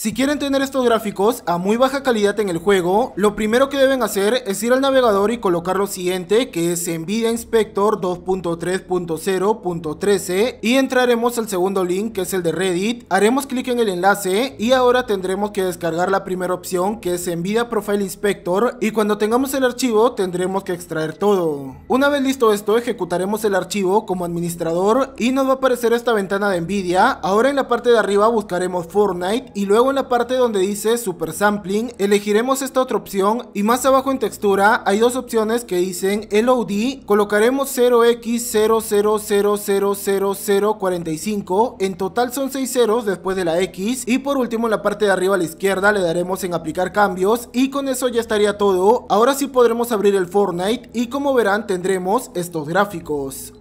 Si quieren tener estos gráficos a muy baja calidad en el juego, lo primero que deben hacer es ir al navegador y colocar lo siguiente que es Nvidia Inspector 2.3.0.13 y entraremos al segundo link que es el de Reddit, haremos clic en el enlace y ahora tendremos que descargar la primera opción que es Nvidia Profile Inspector y cuando tengamos el archivo tendremos que extraer todo. Una vez listo esto ejecutaremos el archivo como administrador y nos va a aparecer esta ventana de Nvidia, ahora en la parte de arriba buscaremos Fortnite y luego en la parte donde dice Super Sampling elegiremos esta otra opción y más abajo en textura hay dos opciones que dicen LOD, colocaremos 0x00000045, en total son 6 ceros después de la X y por último en la parte de arriba a la izquierda le daremos en aplicar cambios y con eso ya estaría todo, ahora sí podremos abrir el Fortnite y como verán tendremos estos gráficos.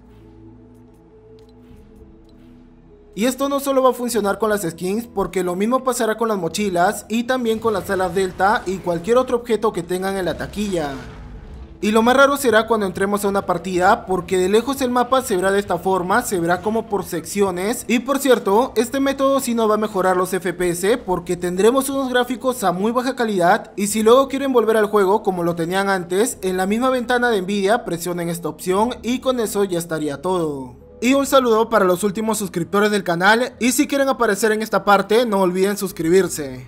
Y esto no solo va a funcionar con las skins, porque lo mismo pasará con las mochilas y también con las alas delta y cualquier otro objeto que tengan en la taquilla. Y lo más raro será cuando entremos a una partida, porque de lejos el mapa se verá de esta forma, se verá como por secciones. Y por cierto, este método sí no va a mejorar los FPS, porque tendremos unos gráficos a muy baja calidad. Y si luego quieren volver al juego como lo tenían antes, en la misma ventana de Nvidia presionen esta opción y con eso ya estaría todo. Y un saludo para los últimos suscriptores del canal y si quieren aparecer en esta parte no olviden suscribirse.